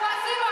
Спасибо!